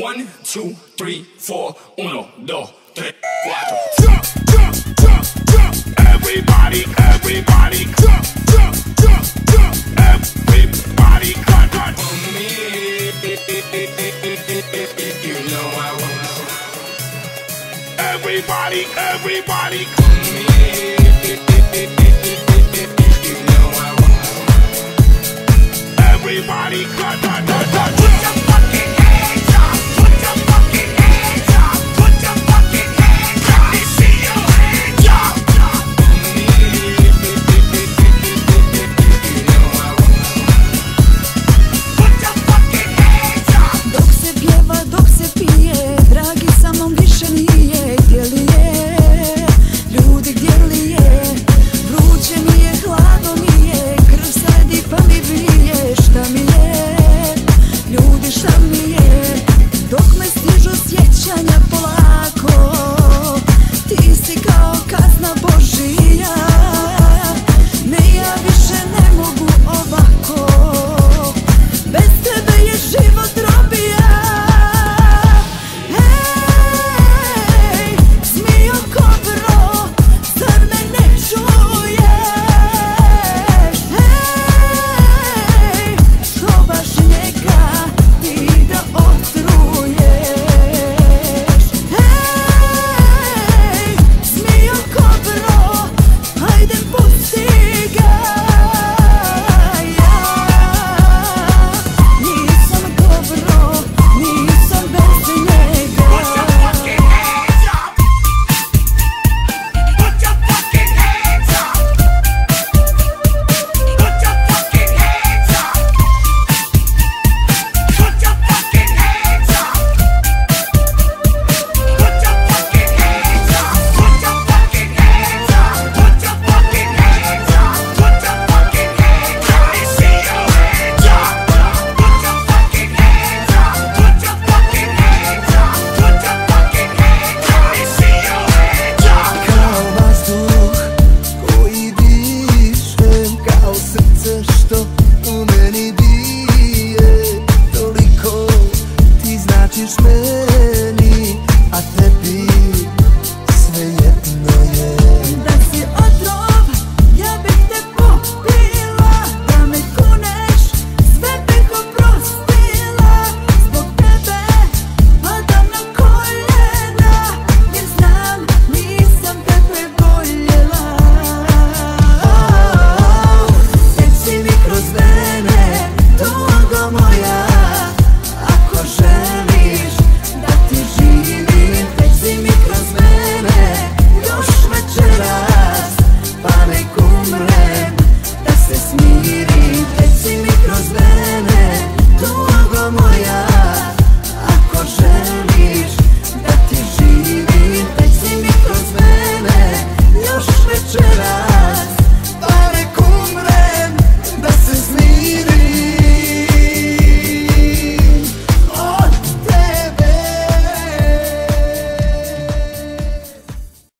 One, two, three, four, uno, dos, tres, cuatro. Jump, jump, jump, jump. Everybody, everybody, jump, jump, jump, jump. Everybody, cut, cut. For me, you know I want. Everybody, everybody, come me. You know I want. Everybody, cut, cut, cut, cut. Shut up.